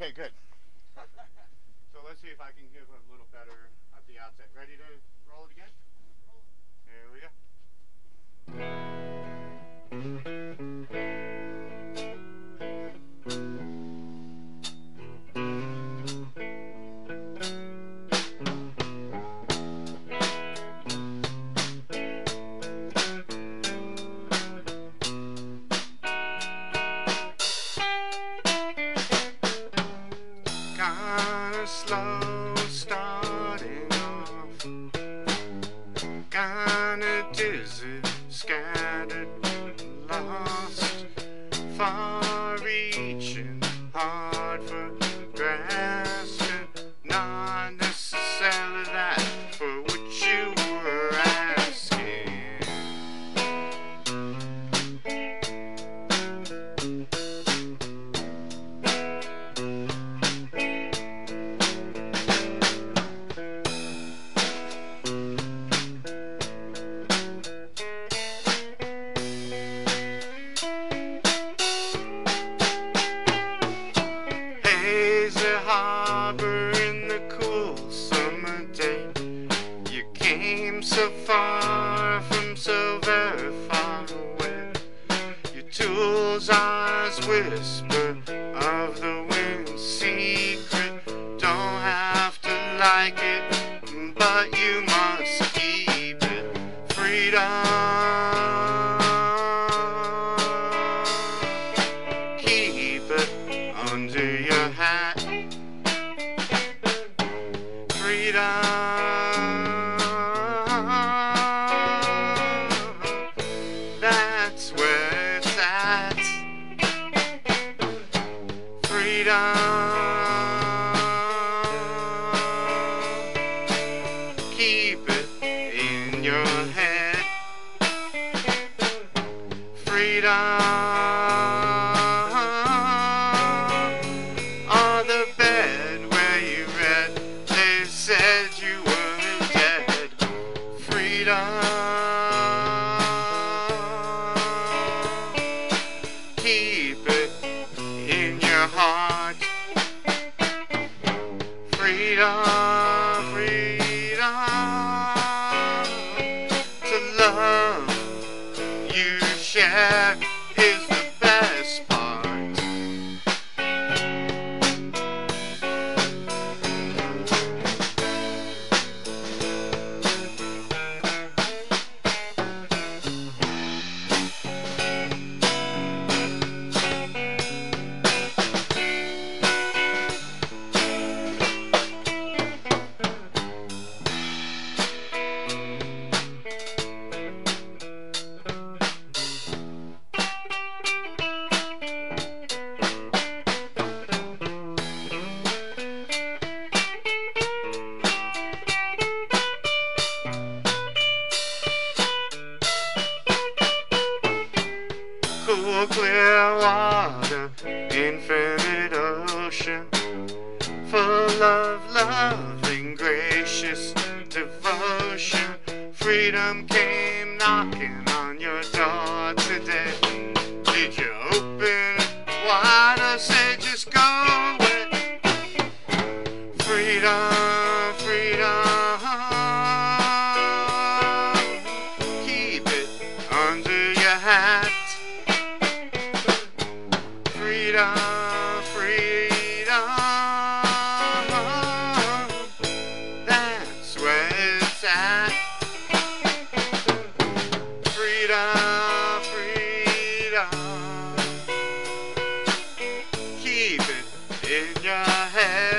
Okay, good. So let's see if I can give a little better at the outset. Ready to roll it again? Here we go. Slow starting off. Kinda dizzy, scattered, so far from so very far away. Your tools eyes whisper On the bed where you read they said you were dead. Freedom. Keep it in your heart. Freedom, cool, clear water, infinite ocean, full of loving, gracious devotion. Freedom came knocking on your door today. Did you open wide or say just go away? Freedom, freedom. Keep it under your hat. Where it's at. Freedom, freedom. Keep it in your head.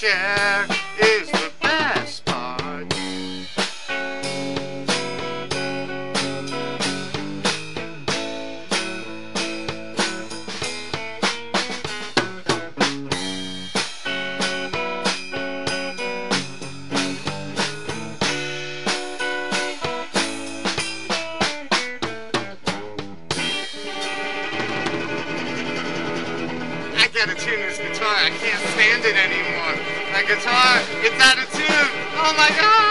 share. Guitar, it's out of tune. Oh my god!